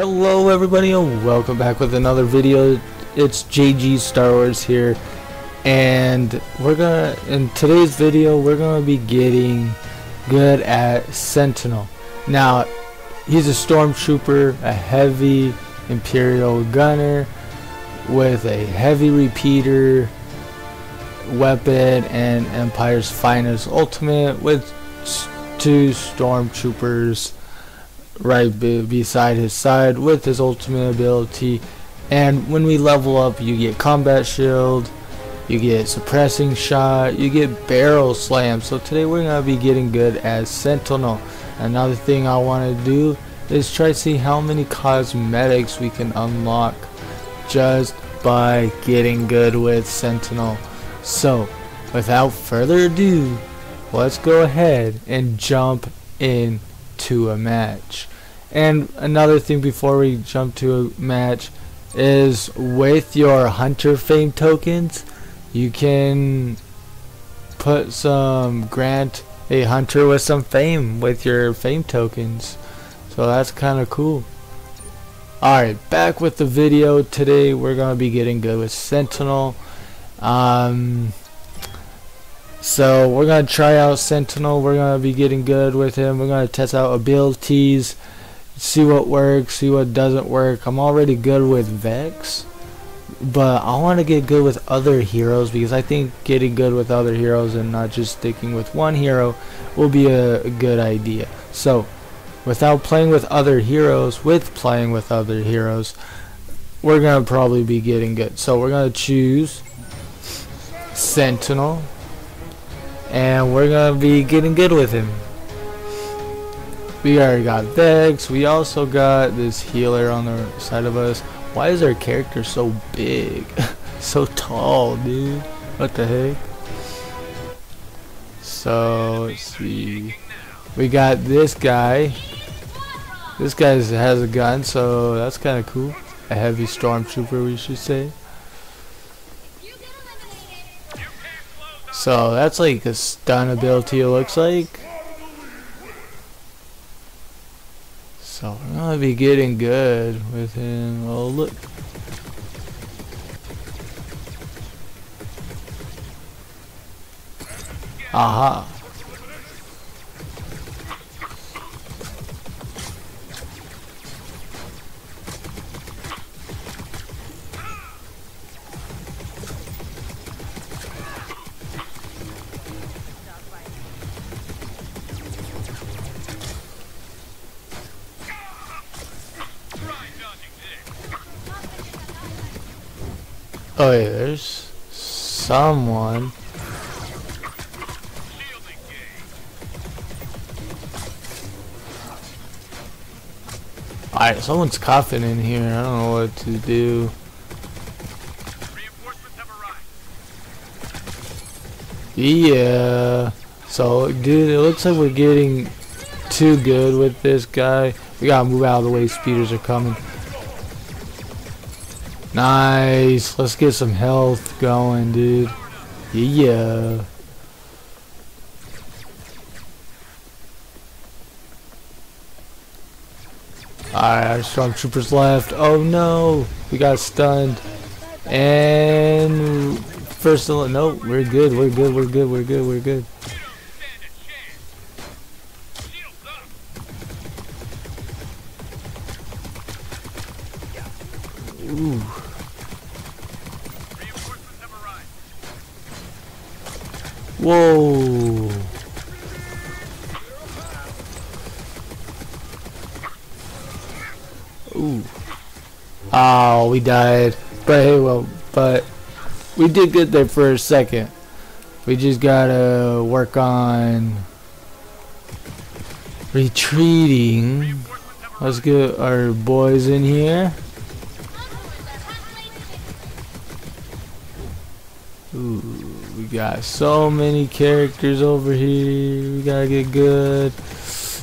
Hello everybody and welcome back with another video. It's JG Star Wars here and we're gonna in today's video we're gonna be getting good at Sentinel. Now he's a stormtrooper, a heavy Imperial gunner with a heavy repeater weapon and Empire's finest ultimate with two stormtroopers right be beside his side with his ultimate ability. And when we level up you get combat shield you get suppressing shot you get barrel slam. So today we're gonna be getting good as sentinel. Another thing I want to do is try to see how many cosmetics we can unlock just by getting good with sentinel. So without further ado let's go ahead and jump into a match and another thing before we jump to a match is with your hunter fame tokens, you can put some grant a hunter with some fame with your fame tokens. So that's kind of cool. Alright, back with the video. Today we're going to be getting good with Sentinel. Um, so we're going to try out Sentinel. We're going to be getting good with him. We're going to test out abilities see what works, see what doesn't work. I'm already good with Vex, but I want to get good with other heroes because I think getting good with other heroes and not just sticking with one hero will be a, good idea. So, without playing with other heroes, with playing with other heroes, we're going to probably be getting good. So, we're going to choose Sentinel, and we're going to be getting good with him. We already got Vex. We also got this healer on the side of us. Why is our character so big? so tall, dude. What the heck? So, let's see. We got this guy. This guy has a gun, so that's kind of cool. A heavy stormtrooper, we should say. So, that's like a stun ability, it looks like. So we're gonna be getting good with him. Oh look. Aha. Oh yeah, there's someone. Alright, someone's coughing in here. I don't know what to do. Yeah. So, dude, it looks like we're getting too good with this guy. We gotta move out of the way. Speeders are coming. Nice. Let's get some health going, dude. Yeah. Alright, stormtroopers left. Oh no! We got stunned. And first no, we're good, we're good, we're good, we're good, we're good. Whoa. Ooh. Oh, we died. But hey, well, but we did get there for a second. We just gotta work on retreating. Let's get our boys in here. Ooh, got so many characters over here. We gotta get good.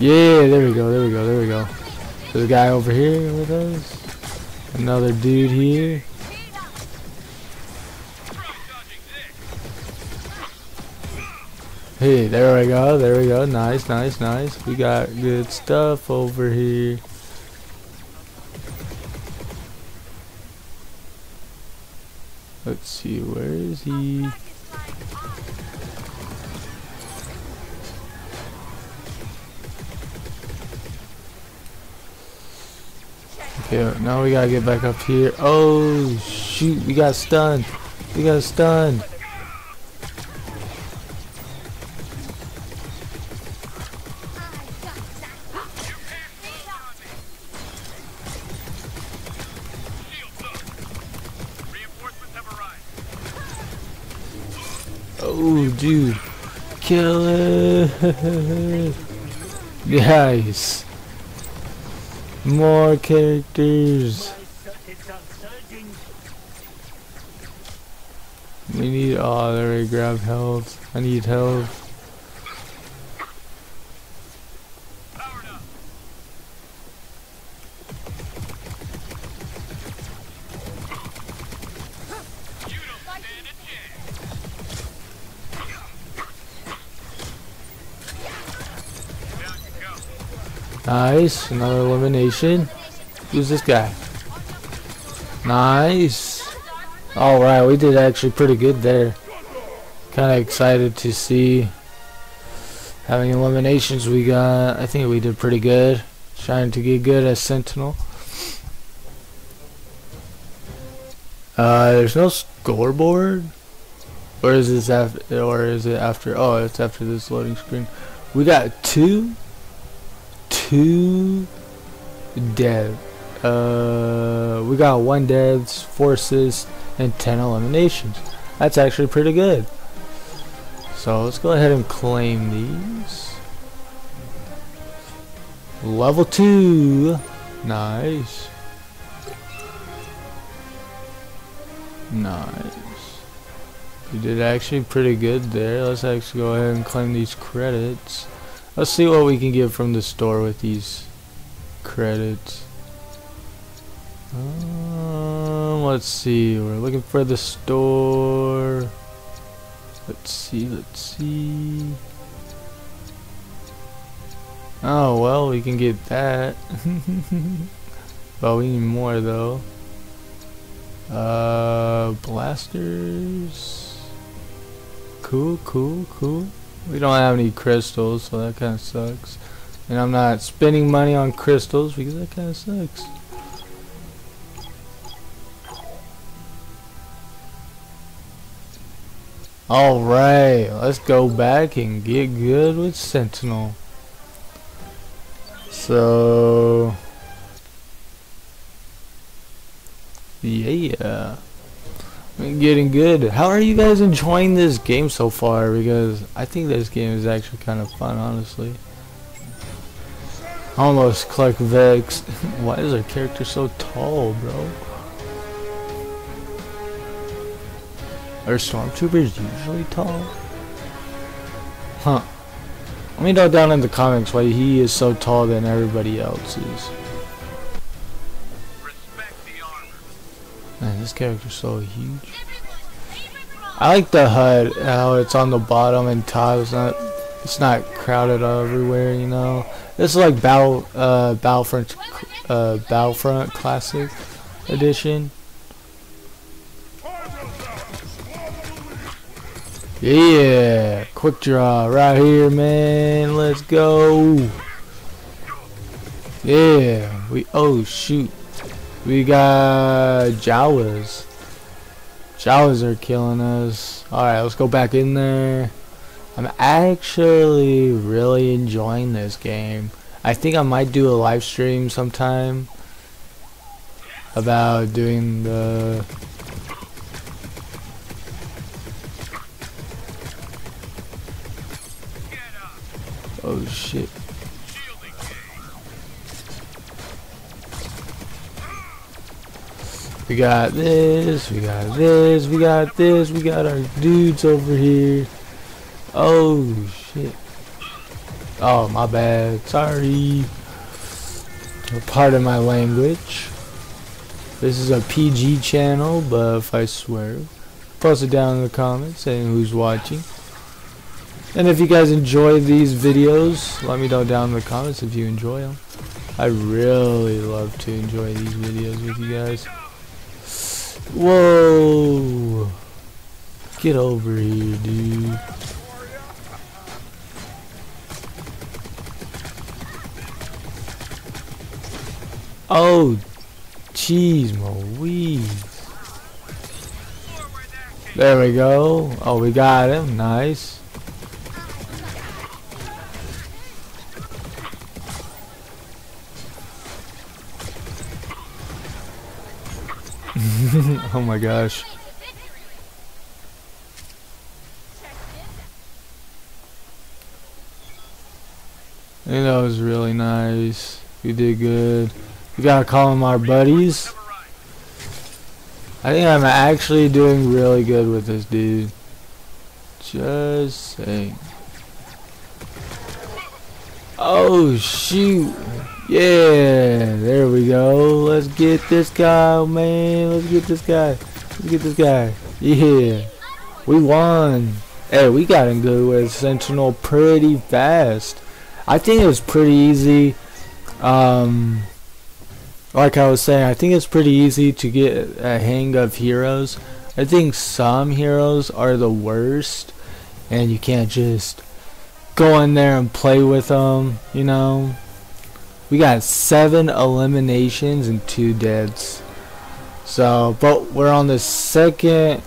Yeah, there we go, there we go, there we go. There's a guy over here with us. Another dude here. Hey, there we go, there we go. Nice, nice, nice. We got good stuff over here. Let's see, where is he? Okay, now we gotta get back up here. Oh, shoot, we got stunned. We got stunned. Oh, dude. Kill it. nice. More characters. We need, oh, there we grab health. I need health. Nice, another elimination. Who's this guy? Nice. Alright, we did actually pretty good there. Kind of excited to see how many eliminations we got. I think we did pretty good. Trying to get good as Sentinel. Uh, there's no scoreboard. Or is this after? Or is it after? Oh, it's after this loading screen. We got two two dev. Uh, we got one devs, four assists, and ten eliminations. That's actually pretty good. So let's go ahead and claim these. Level two. Nice. Nice. We did actually pretty good there. Let's actually go ahead and claim these credits. Let's see what we can get from the store with these credits. Um, let's see. We're looking for the store. Let's see. Let's see. Oh well, we can get that. but we need more though. Uh, blasters. Cool, cool, cool. We don't have any crystals, so that kind of sucks. And I'm not spending money on crystals because that kind of sucks. Alright, let's go back and get good with Sentinel. So... Yeah getting good. How are you guys enjoying this game so far? Because I think this game is actually kind of fun, honestly. Almost Clark Vex. Why is our character so tall, bro? Are stormtroopers usually tall? Huh. Let me know down in the comments why he is so tall than everybody else is. This character's so huge. I like the HUD, how it's on the bottom and top. It's not, it's not crowded everywhere, you know. This is like Battle, uh, Battlefront, uh, Battlefront Classic Edition. Yeah, quick draw right here, man. Let's go. Yeah, we. Oh shoot. We got Jawas. Jawas are killing us. Alright, let's go back in there. I'm actually really enjoying this game. I think I might do a live stream sometime about doing the Oh shit. We got this, we got this, we got this, we got our dudes over here. Oh, shit. Oh, my bad. Sorry. Pardon my language. This is a PG channel, but if I swear, post it down in the comments saying who's watching. And if you guys enjoy these videos, let me know down in the comments if you enjoy them. I really love to enjoy these videos with you guys. Whoa! Get over here, dude. Oh, jeez, Louise. There we go. Oh, we got him. Nice. oh my gosh. Think that was really nice. We did good. We gotta call them our buddies. I think I'm actually doing really good with this dude. Just saying. Oh shoot. Yeah, there we go. Let's get this guy, man. Let's get this guy. Let's get this guy. Yeah. We won. Hey, we got in good with Sentinel pretty fast. I think it was pretty easy. Um, like I was saying, I think it's pretty easy to get a hang of heroes. I think some heroes are the worst, and you can't just go in there and play with them, you know. We got seven eliminations and two deaths. So, but we're on the second,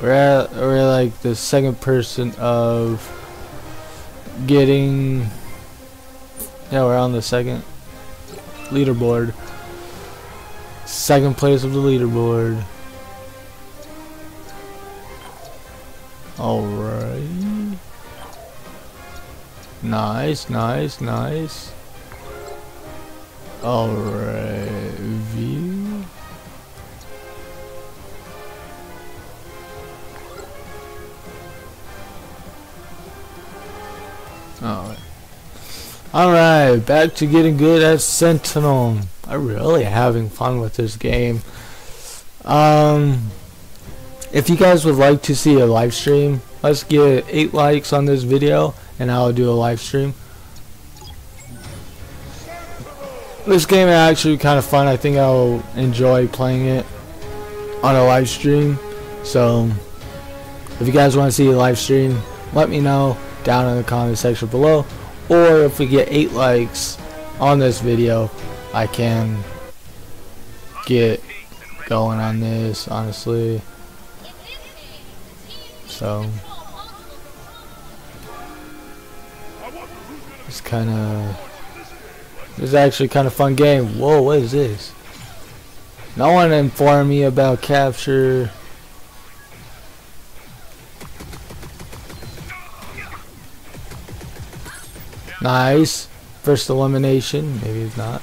we're at, we're like the second person of getting, yeah, we're on the second leaderboard. Second place of the leaderboard. Alright. Nice, nice, nice. Alright, view. Alright. Alright, back to getting good at Sentinel. I'm really having fun with this game. Um, if you guys would like to see a live stream, let's get 8 likes on this video and I'll do a live stream. This game is actually kind of fun. I think I'll enjoy playing it on a live stream. So, if you guys want to see a live stream, let me know down in the comment section below or if we get 8 likes on this video I can get going on this honestly so it's kind of it's actually kind of fun game whoa what is this no one informed me about capture Nice. First elimination. Maybe it's not.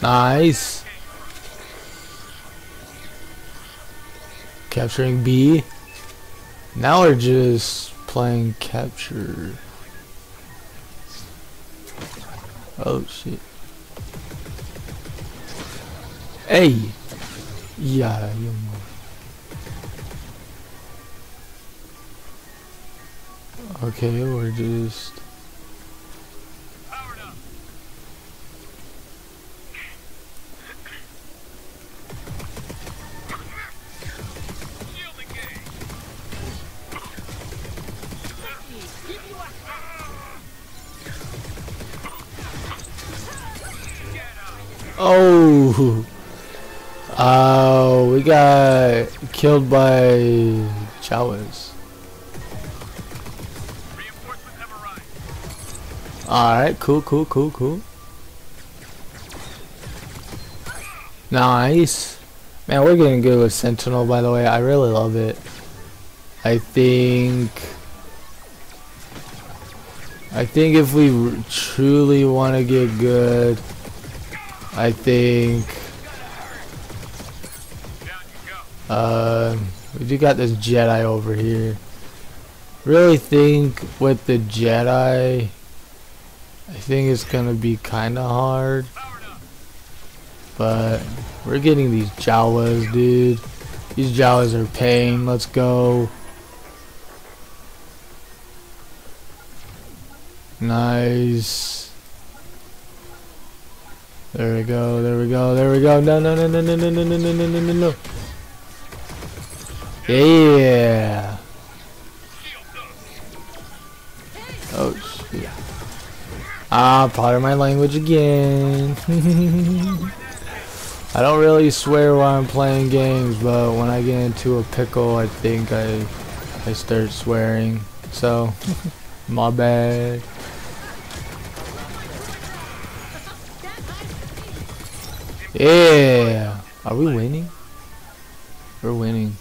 Nice. Capturing B. Now we're just playing capture. Oh shit. Hey! Yeah, you Okay, we're just... killed by Jawas. Alright, cool, cool, cool, cool. Nice. Man, we're getting good with Sentinel, by the way. I really love it. I think... I think if we truly want to get good, I think... Uh, we do got this Jedi over here. Really think with the Jedi... I think it's gonna be kinda hard. But we're getting these Jawas, dude. These Jawas are pain. Let's go. Nice. There we go, there we go, there we go. No, no, no, no, no, no, no, no, no, no, no, no. Yeah. Oh, yeah. Ah, part of my language again. I don't really swear while I'm playing games, but when I get into a pickle, I think I I start swearing. So, my bad. Yeah. Are we winning? We're winning.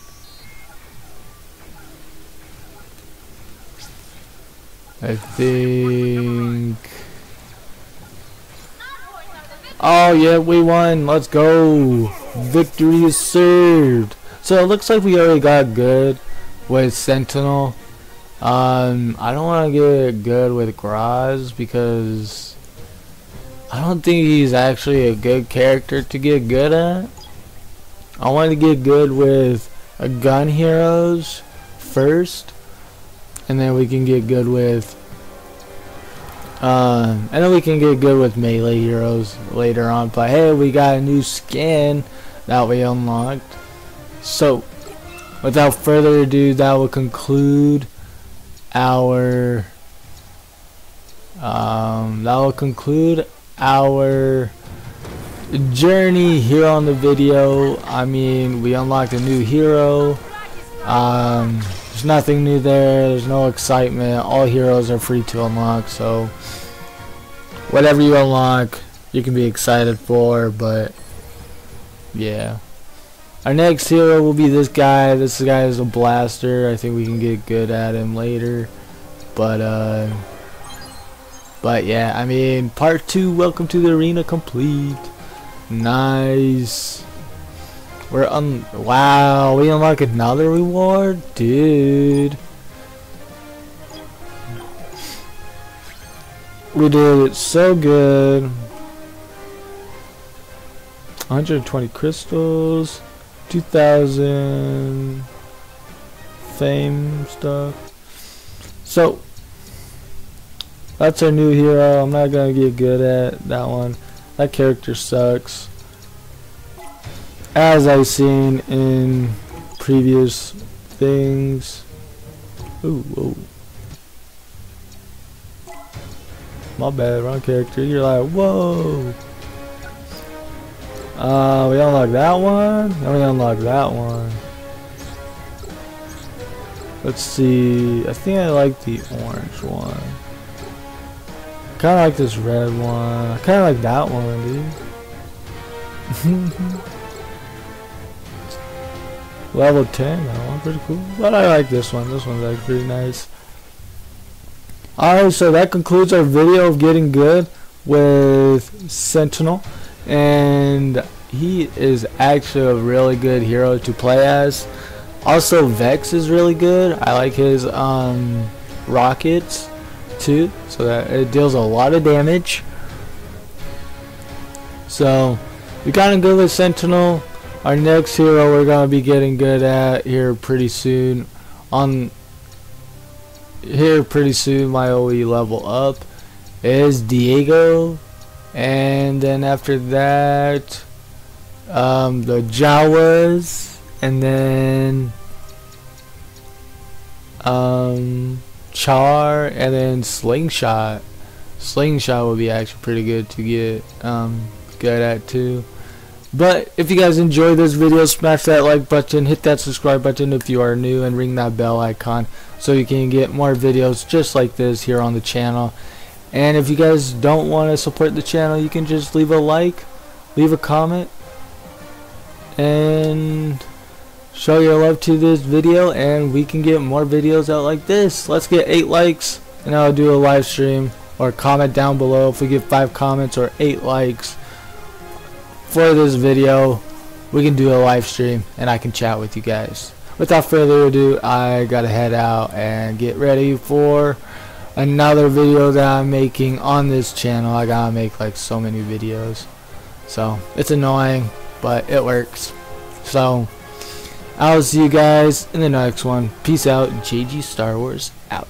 I think. Oh yeah, we won. Let's go. Victory is served. So it looks like we already got good with Sentinel. Um, I don't want to get good with Grozz because I don't think he's actually a good character to get good at. I want to get good with gun heroes first, and then we can get good with um, and then we can get good with melee heroes later on. But hey, we got a new skin that we unlocked. So, without further ado, that will conclude our um, that will conclude our journey here on the video. I mean, we unlocked a new hero. Um, there's nothing new there. There's no excitement. All heroes are free to unlock. So, whatever you unlock, you can be excited for. But, yeah. Our next hero will be this guy. This guy is a blaster. I think we can get good at him later. But, uh... But yeah, I mean, part 2, welcome to the arena complete. Nice. We're un- Wow, we unlock another reward? Dude. We did it so good. 120 crystals. 2000 fame stuff. So, that's our new hero. I'm not gonna get good at that one. That character sucks. As I've seen in previous things. Ooh, whoa. My bad, wrong character. You're like, whoa. Uh, we unlock that one. Then we unlock that one. Let's see. I think I like the orange one. Kind of like this red one. Kind of like that one, dude. Level 10, that one pretty cool. But I like this one. This one's like pretty nice. Alright, so that concludes our video of getting good with Sentinel and he is actually a really good hero to play as. Also, Vex is really good. I like his um, rockets too, so that it deals a lot of damage. So, kind of good with Sentinel. Our next hero we're gonna be getting good at here pretty soon. On here pretty soon, my OE level up is Diego and then after that um, the Jawas and then um, Char and then Slingshot Slingshot would be actually pretty good to get um, good at too but if you guys enjoy this video smash that like button hit that subscribe button if you are new and ring that bell icon so you can get more videos just like this here on the channel and if you guys don't want to support the channel, you can just leave a like, leave a comment, and show your love to this video and we can get more videos out like this. Let's get 8 likes and I'll do a live stream or comment down below if we get 5 comments or 8 likes for this video. We can do a live stream and I can chat with you guys. Without further ado, I gotta head out and get ready for another video that I'm making on this channel. I gotta make like so many videos. So it's annoying, but it works. So I'll see you guys in the next one. Peace out. JG Star Wars out.